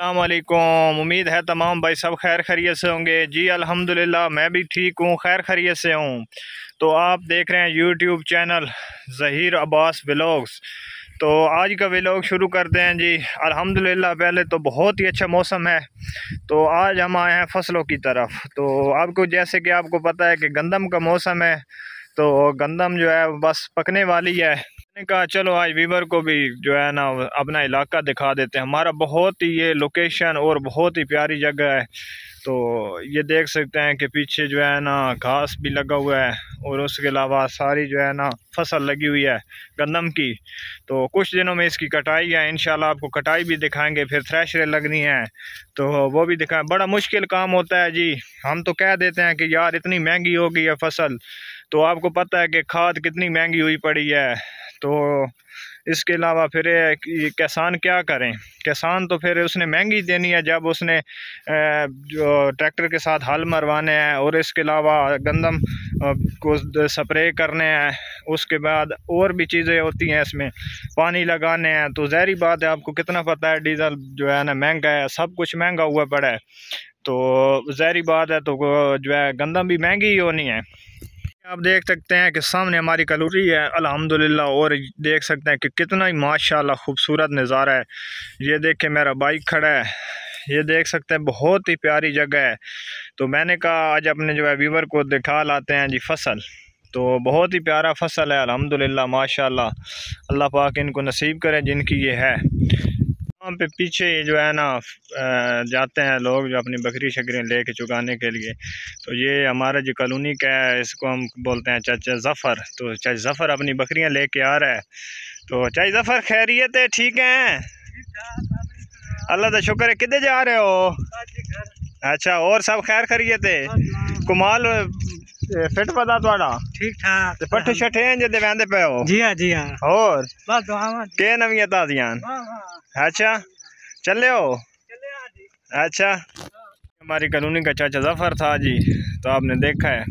अल्लाम उम्मीद है तमाम भाई सब खैर खरीत से होंगे। जी, अल्हम्दुलिल्लाह, मैं भी ठीक हूँ, खैर खरीत से हूँ। तो आप देख रहे हैं YouTube channel Zaheer Abbas vlogs तो आज का व्लॉग शुरू करते हैं जी। अल्हम्दुलिल्लाह, पहले तो बहुत ही अच्छा मौसम है। तो आज हम आए हैं फ़सलों की तरफ़। तो आपको, जैसे कि आपको पता है कि गंदम का मौसम है तो गंदम जो है, बस पकने वाली है। मैंने कहा, चलो आज वीवर को भी जो है ना, अपना इलाका दिखा देते हैं। हमारा बहुत ही ये लोकेशन और बहुत ही प्यारी जगह है। तो ये देख सकते हैं कि पीछे जो है ना, घास भी लगा हुआ है और उसके अलावा सारी जो है ना, फ़सल लगी हुई है गंदम की। तो कुछ दिनों में इसकी कटाई है। इन आपको कटाई भी दिखाएँगे, फिर थ्रेशरें लगनी है। तो वो भी दिखाएँ। बड़ा मुश्किल काम होता है जी। हम तो कह देते हैं कि यार इतनी महँगी हो गई है फ़सल। तो आपको पता है कि खाद कितनी महँगी हुई पड़ी है। तो इसके अलावा फिर किसान क्या करें? किसान तो फिर उसने महँगी देनी है, जब उसने जो ट्रैक्टर के साथ हल मरवाने हैं और इसके अलावा गंदम को स्प्रे करने हैं, उसके बाद और भी चीज़ें होती हैं इसमें, पानी लगाने हैं। तो जहरी बात है, आपको कितना पता है, डीज़ल जो है ना महँगा है, सब कुछ महँगा हुआ पड़ा है। तो जहरी बात है तो जो है गंदम भी महँगी ही होनी है। आप देख सकते हैं कि सामने हमारी कलोरी है, अल्हम्दुलिल्लाह, और देख सकते हैं कि कितना ही माशाल्लाह खूबसूरत नज़ारा है। ये देख के मेरा बाइक खड़ा है, ये देख सकते हैं बहुत ही प्यारी जगह है। तो मैंने कहा, आज अपने जो है व्यूवर को दिखा लाते हैं जी फ़सल। तो बहुत ही प्यारा फ़सल है, अल्हम्दुलिल्लाह, माशाल्लाह। अल्लाह पाक इनको नसीब करें जिनकी ये है। वहाँ पे पीछे जो है ना जाते हैं लोग जो अपनी बकरी शकरियाँ लेके चुकाने के लिए। तो ये हमारा जो कॉलोनी का है इसको हम बोलते हैं चाचा जफ़र। तो चाचा जफ़र अपनी बकरियाँ लेके आ रहा है। तो चाचा जफ़र खैरियत है? ठीक है? अल्लाह का शुक्र है। किधर जा रहे हो? अच्छा और सब खैर खरीत है? कुमाल फिट पता थोड़ा ठीक ठाक पट्ठे शट्ठे हैं जे वंदे पे हो जी हाँ जी हाँ और बस दुआवां के नवीं ताजियाँ अच्छा चले हो अच्छा हमारी कॉलोनी का चाचा जफ़र था जी तो आपने देखा है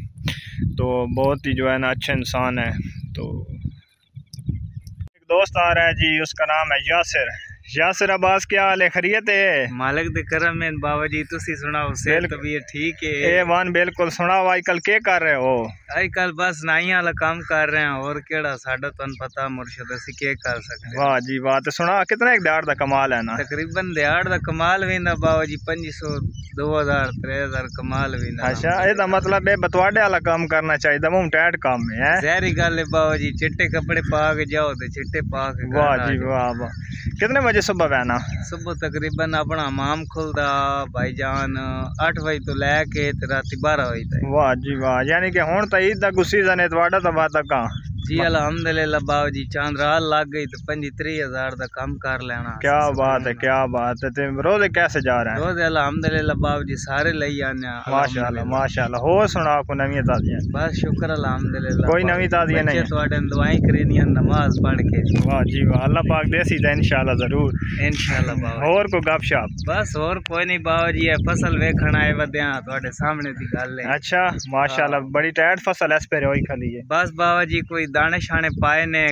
तो बहुत ही जो है ना अच्छा इंसान है तो एक दोस्त आ रहा है जी उसका नाम है यासिर यासर अब्बास क्या हाल है? खरीयत है? मालिक दे करम में बाबा जी तुसी सुनाओ सेहत तबीयत ठीक है? ए वन बिल्कुल सुनाओ आज कल के कर रहे हो? आज कल बस नाई वाला काम कर रहे हैं और केड़ा? साडा तन पता मुर्शिद असि के कर सकते वाह जी वाह तो सुना कितना एक दिहाड़ दा कमाल है ना? तकरीबन दिहाड़ दा कमाल वेंदा बाबा जी 500 2000 3000 कमाल वेंदा अच्छा ए दा मतलब है बतवाड़े वाला काम करना चाहिए मुँह टैट काम है जहरी गल है बाबा जी चिट्टे कपड़े पा के जाओ ते चिट्टे पा के वाह जी वाह वाह। कितने बजे सुबह बहना सुबह तकरीबन अपना माम खुलता भाईजान अठ बजे तो लैके रात बारह बजे तक वाह जी वाह यानी कि हूँ तो ईद का गुस्सी जने तो तो बात कहाँ जी अलहमदुल्ला बाबू जी चांदराल लग गई तो पंजी त्री हज़ार का कम कर लेना। क्या बात है क्या बात है रोज कैसे जा रहे हैं? रोज अलहमदुल्ला बाबू जी सारे ले आने माशाल्लाह माशाल्लाह। हो सुना को नवी ताजियाँ? बस शुक्र अलहमदुल्ला कोई नवी ताजियाँ नहीं थोड़े दुआएँ करनी नमाज़ पढ़ के। वाह जी वाह अल्लाह पाक देसी दा इंशाल्लाह ज़रूर। इंशाल्लाह बाबू और को गपशप बस और कोई नहीं बाबू जी फ़सल वेखण आए वदया थोड़े सामने दी गल है। अच्छा माशाल्लाह बड़ी टाइट फ़सल है इस पे रोई खली है। बस बाबा जी कोई दाने शाने पाए ने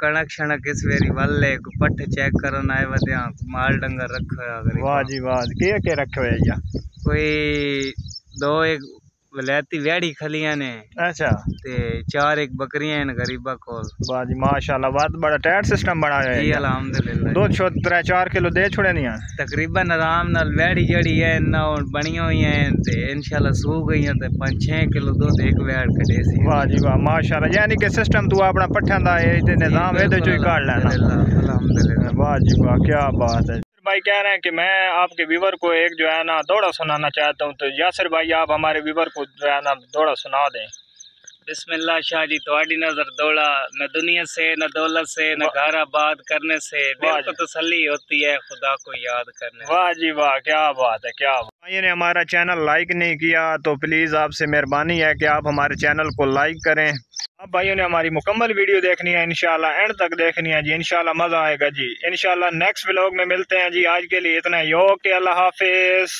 कणक शणक इस वेरी वाले को पट्ठ चेक करन आए वदिया माल डंगर रखो वाह जी वाह के के रखे हुए या कोई दो एक वलैती वेड़ी खलियाँ ने। अच्छा। ते चार एक बकरियाँ हैं गरीबा कोल। वाह जी माशाल्लाह बहुत बड़ा टायर सिस्टम बना है। जी अल्हम्दुलिल्लाह। दो छो त्रै चार किलो दे छोड़े नहीं हैं तकरीबन आराम नाल वेड़ी जड़ी है ना बनी हुई है ते इंशाल्लाह सू गई है ते 5 6 किलो दूध एक वेड़ कटे सी। वाह जी वाह माशाल्लाह यानी कि सिस्टम तू अपना पट्ठियाँ दा ए निज़ाम ए दे चो ही काट लेना अल्हम्दुलिल्लाह। वाह जी वाह क्या बात है। भाई कह रहे हैं कि मैं आपके व्यूवर को एक जो है ना दौड़ा सुनाना चाहता हूँ। तो यासर भाई, आप हमारे व्यूवर को जो है ना दौड़ा सुना दें। बिस्मिल्लाह शाह जी थोड़ी नज़र दौड़ा। न दुनिया से न दौलत से न घर आबाद करने से। दिल को तसली होती है खुदा को याद करने वाह जी वाह क्या बात है क्या भाई ने हमारा चैनल लाइक नहीं किया तो प्लीज़ आपसे मेहरबानी है कि आप हमारे चैनल को लाइक करें। अब भाइयों ने हमारी मुकम्मल वीडियो देखनी है इनशाला एंड तक देखनी है जी इनशाला मज़ा आएगा जी। इनशाला नेक्स्ट ब्लॉग में मिलते हैं जी। आज के लिए इतना ही। ओके अल्लाह हाफिज़।